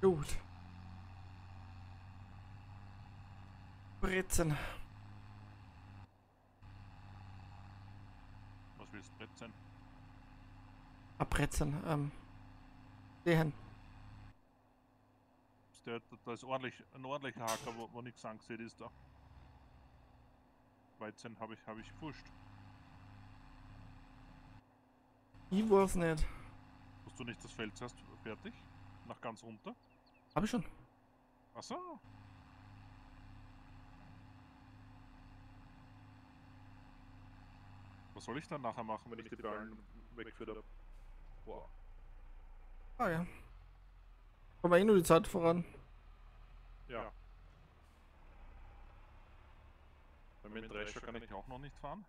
Gut. Brezen. Was willst du bretzen? Abbrezen. Ähm. Sehen. Da ist ordentlich, ein ordentlicher Hacker, wo, wo nichts angesehen ist da. Weizen habe ich, habe ich gefuscht. Ich weiß nicht. Hast du nicht das Feld zuerst fertig? Nach ganz runter? Hab ich schon. Achso. Was soll ich dann nachher machen, wenn ich die Ballen weggeführt habe? Boah. Ah ja. Kommen wir eh nur die Zeit voran. Ja. Bei mir Drescher kann ich auch noch nicht fahren.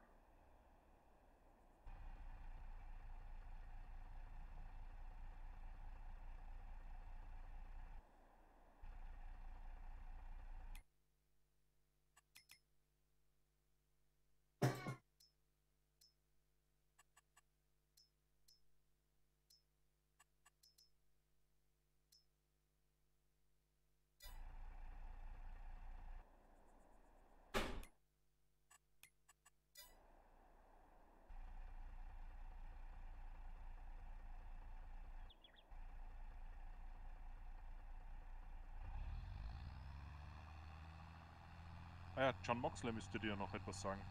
Ah ja, John Moxley müsste dir noch etwas sagen.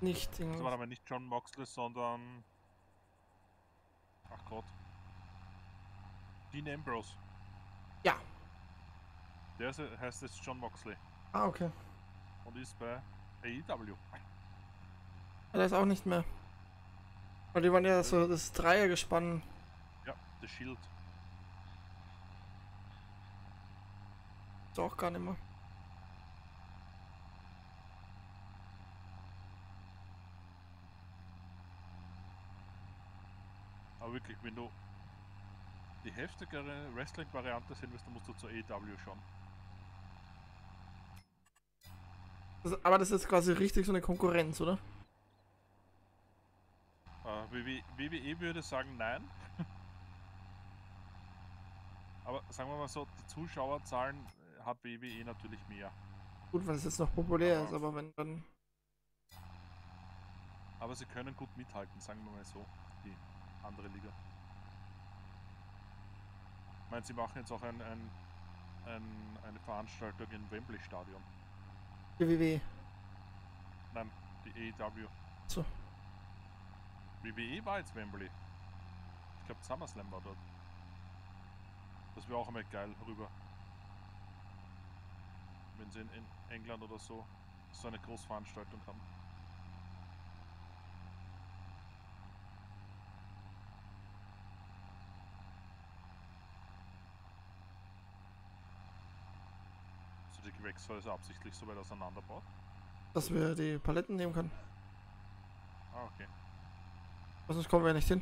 Nicht Das war aber nicht John Moxley, sondern. Ach Gott. Dean Ambrose. Ja. Der ist, heißt jetzt John Moxley Ah, okay. und ist bei AEW. Ja, der ist auch nicht mehr. Weil die waren ja so das Dreiergespann. Ja, The Shield. Ist auch gar nicht mehr. Wirklich, wenn du die heftigere Wrestling-Variante sehen willst, dann musst du zur AEW schauen. Das, aber das ist jetzt quasi richtig so eine Konkurrenz, oder? Äh, WWE, WWE würde sagen nein. Aber sagen wir mal so, die Zuschauerzahlen äh, hat WWE natürlich mehr. Gut, wenn es jetzt noch populär Aber- ist, aber wenn dann. Aber sie können gut mithalten, sagen wir mal so, die andere Liga. Ich meine, sie machen jetzt auch ein, ein, ein, eine Veranstaltung im Wembley Stadion. GWW. Nein, die AEW. So. WWE war jetzt Wembley. Ich glaube SummerSlam war dort. Das wäre auch einmal geil rüber. Wenn sie in, in England oder so so eine Großveranstaltung haben. Gewächshäuser absichtlich so weit auseinanderbaut. Dass wir die Paletten nehmen können. Ah, okay. Weil Sonst kommen wir ja nicht hin.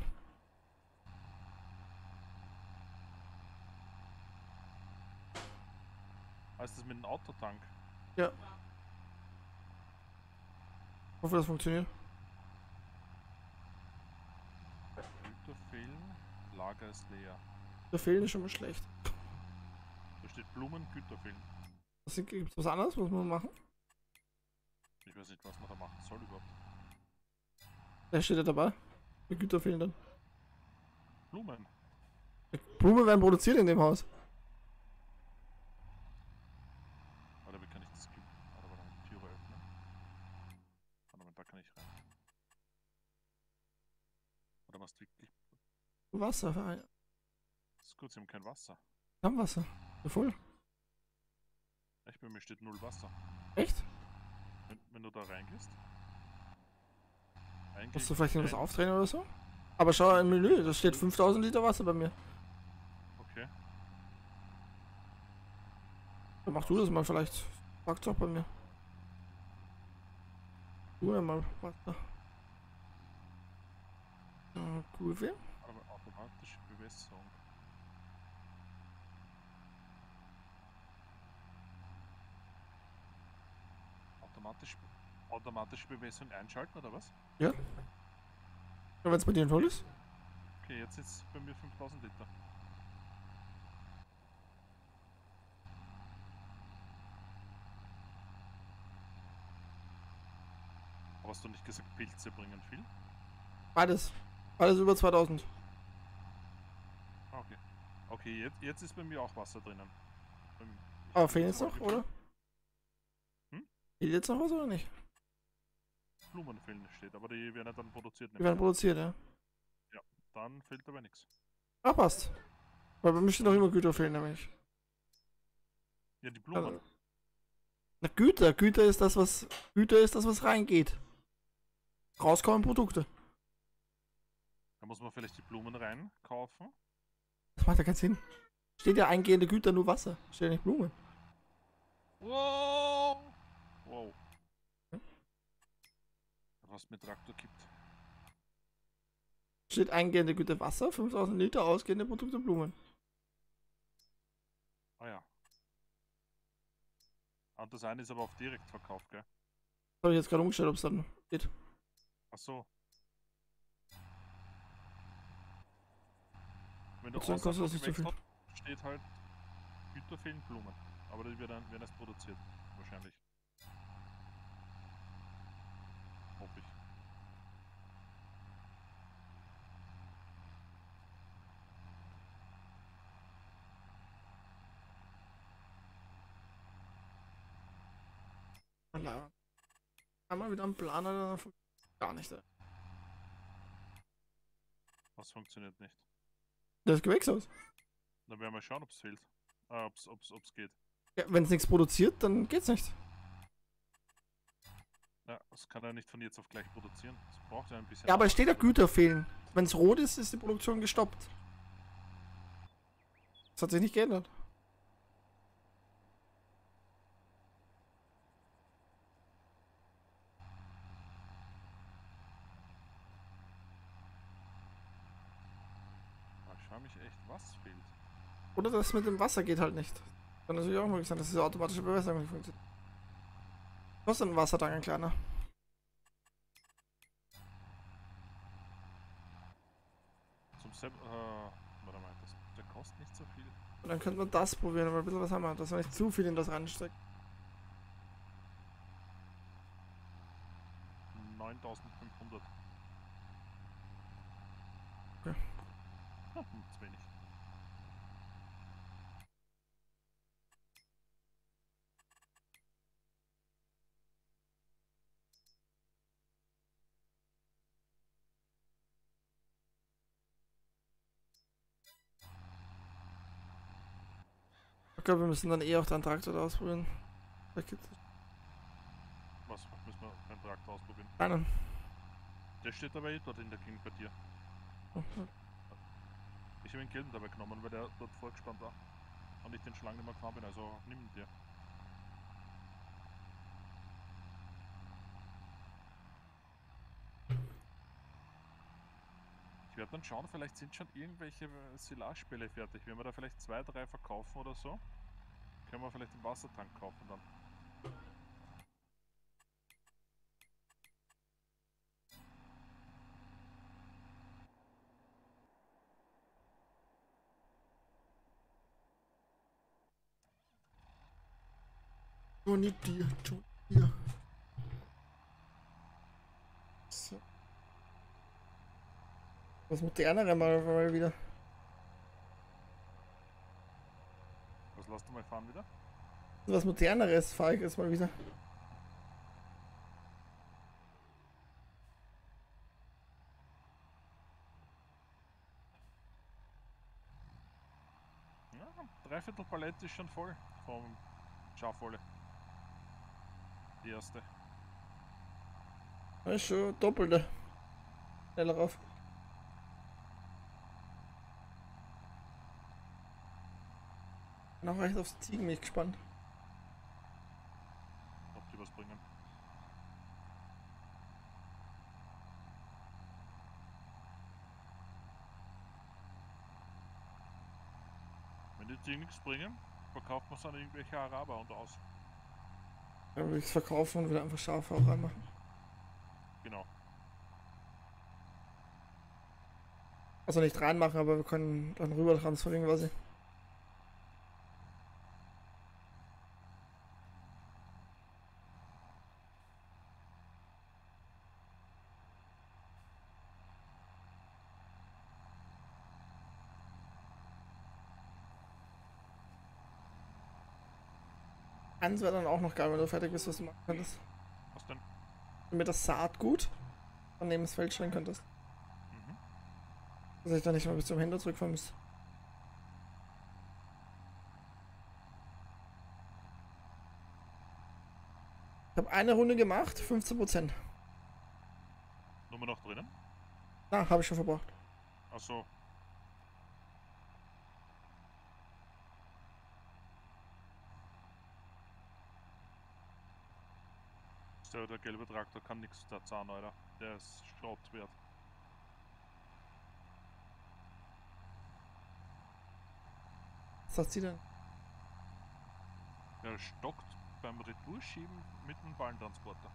Heißt das mit dem Autotank? Ja. Hoffe, das funktioniert. Güter fehlen, Lager ist leer. Da fehlen ist schon mal schlecht. Da steht Blumen, Güter fehlen. Gibt es was anderes, was man machen? Ich weiß nicht, was man da machen soll überhaupt. Da steht ja dabei. Die Güter fehlen dann. Blumen. Blumen werden produziert in dem Haus. Oder wie kann ich das? Warte mal, die Türe öffnen. Warte mal, da kann ich rein. Oder was wirklich? Wasser. Das ist gut, sie haben kein Wasser. Haben Wasser. Ja, voll. Bei mir steht null Wasser. Echt? Wenn, wenn du da reingehst. Musst du vielleicht irgendwas aufdrehen oder so? Aber schau im Menü, da steht 5000 Liter Wasser bei mir. Okay. Dann mach du das mal vielleicht. Sag's auch bei mir. Du ja mal Wasser. Äh, Kurve. Aber automatische Bewässerung. automatisch, automatische Bewässerung einschalten, oder was? Ja. Wenn es bei dir voll ist. Okay, jetzt ist bei mir 5000 Liter. Aber hast du nicht gesagt, Pilze bringen viel? Beides. Beides über 2000. Ah, okay. Okay, jetzt, jetzt ist bei mir auch Wasser drinnen. Aber fehlen es noch, oder? Fehlt jetzt noch was oder nicht? Blumen fehlen steht, aber die werden dann produziert. Die werden produziert, ja. Dann fehlt aber nichts. Ah, passt. Weil bei mir stehen noch immer Güter fehlen, nämlich. Ja, die Blumen. Also, na, Güter. Güter ist das, was. Güter ist das, was reingeht. Rauskommen Produkte. Da muss man vielleicht die Blumen reinkaufen. Das macht ja keinen Sinn. Steht ja eingehende Güter nur Wasser. Steht ja nicht Blumen. Wow! Wow. Hm? Was mit Traktor gibt. Steht eingehende Güter Wasser, 5000 Liter, ausgehende Produkte Blumen. Ah ja. Und das eine ist aber auf Direktverkauf, gell? Das habe ich jetzt gerade umgestellt, ob es dann geht. Ach so. Wenn du Dank kostet das nicht so viel. hast, steht halt Güter fehlen Blumen. Aber die werden, werden erst produziert. Wahrscheinlich. Hoffe ich. Alarm. Einmal wieder am Planer, gar nicht. ey. Das funktioniert nicht. Das Gewächshaus. Dann werden wir schauen, ob es fehlt. Äh, ob's, ob's geht. Ja, wenn es nichts produziert, dann geht's nicht. Ja, das kann er nicht von jetzt auf gleich produzieren. Das braucht ja ein bisschen. Ja, aber es steht ja Güter fehlen. Wenn es rot ist, ist die Produktion gestoppt. Das hat sich nicht geändert. Ah, Ich frage mich echt, was fehlt. Oder das mit dem Wasser geht halt nicht. Kann natürlich auch möglich sein, dass diese automatische Bewässerung nicht funktioniert. Was ist denn ein Wassertank, ein kleiner? Zum Sep äh, warte mal, das, der kostet nicht so viel. Und dann könnte man das probieren, aber ein bisschen was haben wir, dass wir nicht zu viel in das reinstecken. 9500. Okay. Hm, zu wenig. Glaube, wir müssen dann eh auch den Traktor da ausprobieren. Vielleicht gibt's Was müssen wir beim Traktor ausprobieren? keinen. Der steht aber eh dort in der Gegend bei dir. Ich habe den gelben dabei genommen, weil der dort vorgespannt war. Und ich den Schlangen nicht mehr gefahren bin, also nimm ihn dir. Ich werde dann schauen, vielleicht sind schon irgendwelche äh, Silagebälle fertig. Wenn wir da vielleicht zwei, drei verkaufen oder so, können wir vielleicht den Wassertank kaufen dann. Johnny Deere, Johnny Deere. So. Was mal, mal wieder. Was lasst du mal fahren wieder? Was moderneres fahre ich jetzt mal wieder. Ja, dreiviertel Palette ist schon voll vom Schafwolle. Die erste. Das ist schon doppelte. Schneller rauf. Bin auch recht aufs Ziegenmilch gespannt. Ob die was bringen. Wenn die Dinge nichts bringen, verkauft man es an irgendwelche Araber und aus. Dann würde ich es verkaufen und wieder einfach Schafe auch reinmachen. Genau. Also nicht reinmachen, aber wir können dann rüber transferieren quasi. Eins wäre dann auch noch geil, wenn du fertig bist, was du machen könntest. Was denn? Wenn mir das Saatgut dann neben das Feld stellen könntest. Mhm. Dass ich dann nicht mal bis zum Händler zurückfahren müsste. Ich habe eine Runde gemacht, 15%. Nummer noch drinnen? Na, habe ich schon verbraucht. Achso. Der, der gelbe Traktor kann nichts da zahlen, Alter. Der ist Schrott wert. Was sagt sie denn? Der stockt beim Retourschieben mit dem Ballentransporter.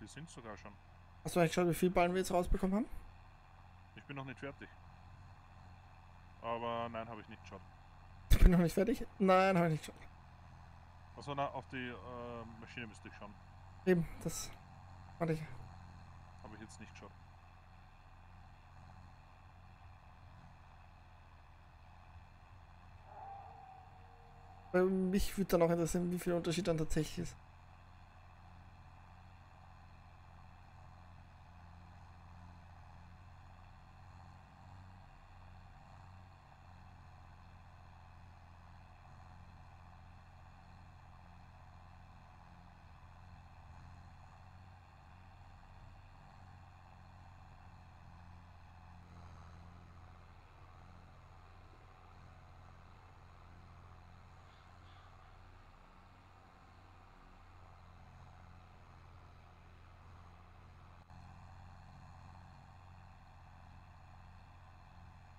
Die sind sogar schon. Hast du eigentlich geschaut, wie viele Ballen wir jetzt rausbekommen haben? Ich bin noch nicht fertig. Aber nein, habe ich nicht geschaut. Ich bin noch nicht fertig. Nein, habe ich nicht geschaut. Also na, auf die äh, Maschine müsste ich schauen. Eben, das fand ich. Habe ich jetzt nicht geschaut. Mich würde dann auch interessieren, wie viel Unterschied dann tatsächlich ist.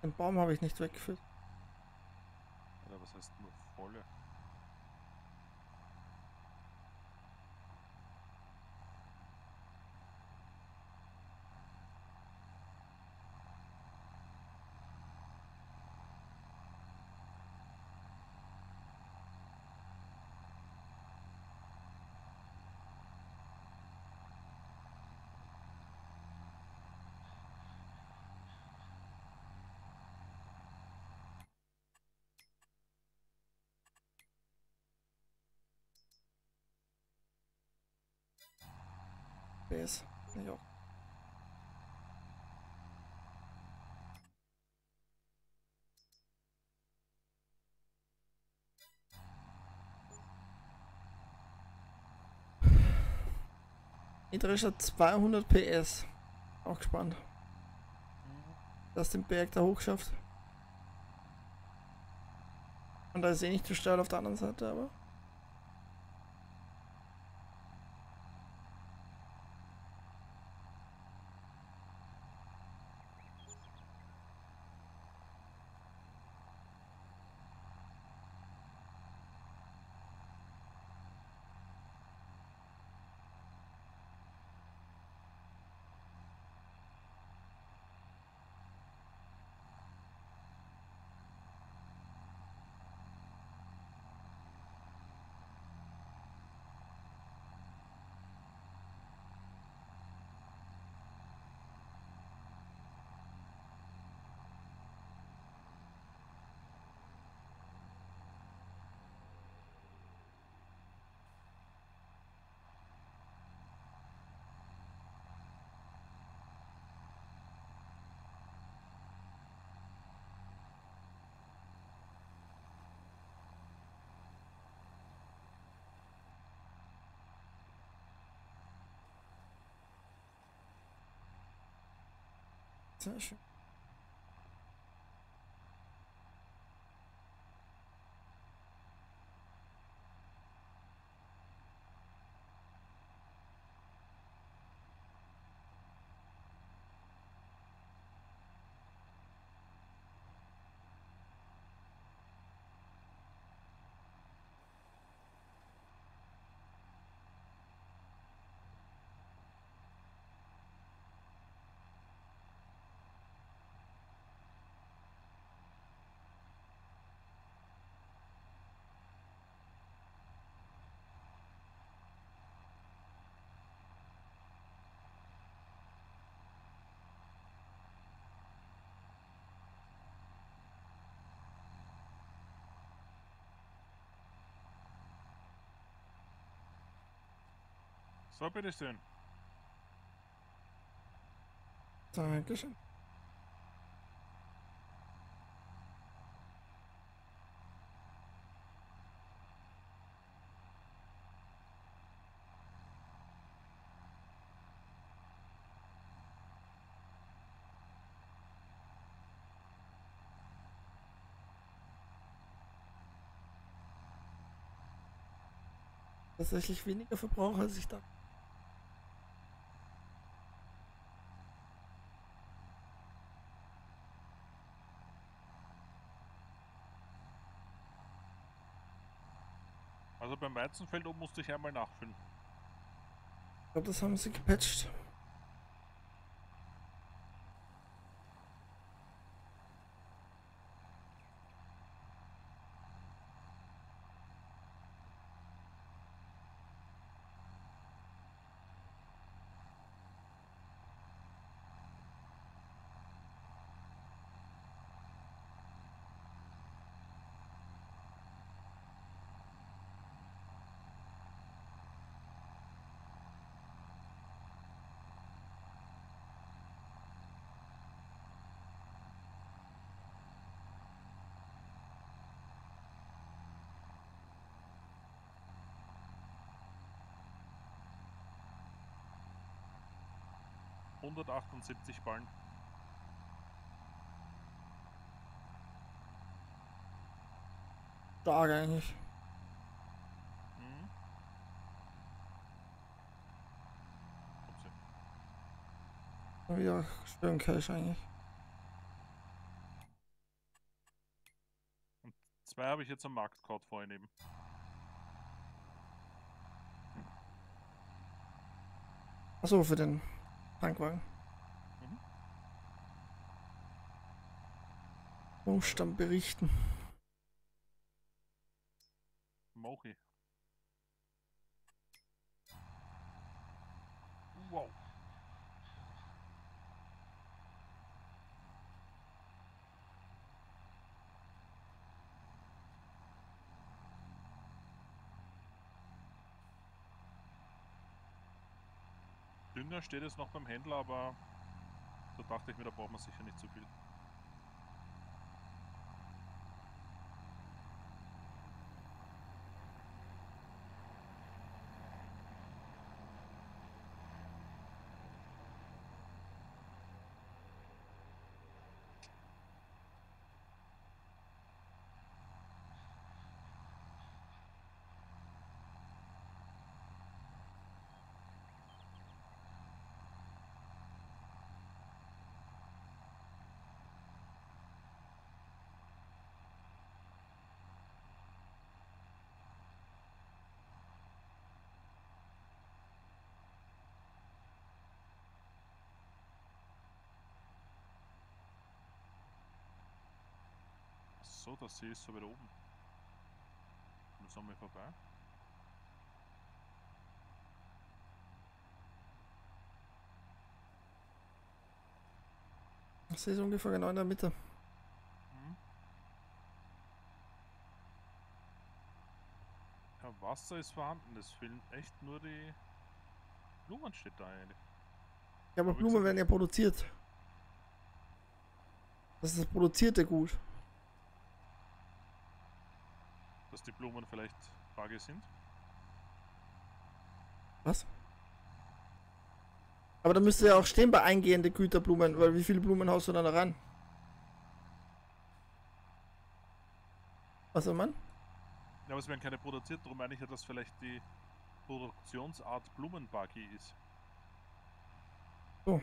Den Baum habe ich nicht weggeführt. Oder was heißt nur volle? PS. Ja. Niedriger 200 PS. Auch gespannt. Dass den Berg da hoch schafft. Und da ist eh nicht zu steil auf der anderen Seite, aber. Sehr schön. So, bitteschön. Dankeschön. Tatsächlich weniger Verbrauch, als ich dachte. Also beim Weizenfeld oben musste ich einmal nachfüllen. Ich glaube, das haben sie gepatcht. Hundertachtundsiebzig Ballen. Stark eigentlich. Mhm. Mal Wieder schön Cash eigentlich. Zwei habe ich jetzt am Markt gerade vorhin eben. Achso, für den Tankwagen. Mhm. Muss dann berichten. Mochi. Wow. Steht es noch beim Händler, aber da dachte ich mir, da braucht man sicher nicht zu viel. So, das See ist so weit oben. Dann sind wir vorbei. Das ist ungefähr genau in der Mitte. Mhm. Ja, Wasser ist vorhanden, es fehlen echt nur die Blumen steht da eigentlich. Ja, aber wie Blumen werden ja produziert. Das ist das produzierte Gut. Dass die Blumen vielleicht vage sind. Was? Aber da müsste ja auch stehen bei eingehende Güterblumen, weil wie viele Blumen haust du dann da ran? Was soll man? Ja, aber es werden keine produziert, darum meine ich ja, dass vielleicht die Produktionsart Blumenbuggy ist. War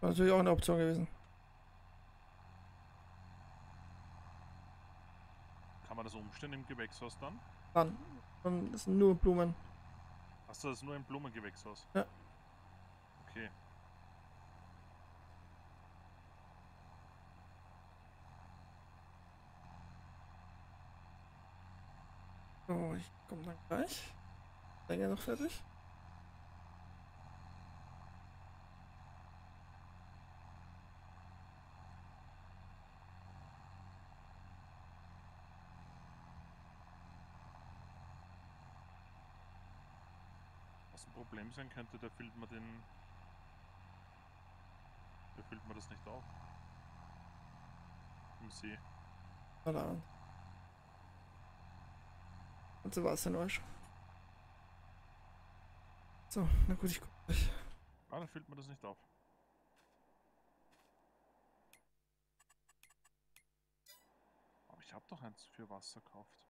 natürlich auch eine Option gewesen. Kann man das umstellen im Gewächshaus dann? Dann. Dann sind nur Blumen. Hast du das nur im Blumengewächshaus? Ja. Okay. So, ich komme dann gleich. Länger noch fertig. Was ein Problem sein könnte, da füllt man den. Da füllt man das nicht auf. Im See. Na da. Und so war es dann auch schon. So, na gut, ich guck gleich. Ah, da füllt man das nicht auf. Aber ich habe doch eins für Wasser gekauft.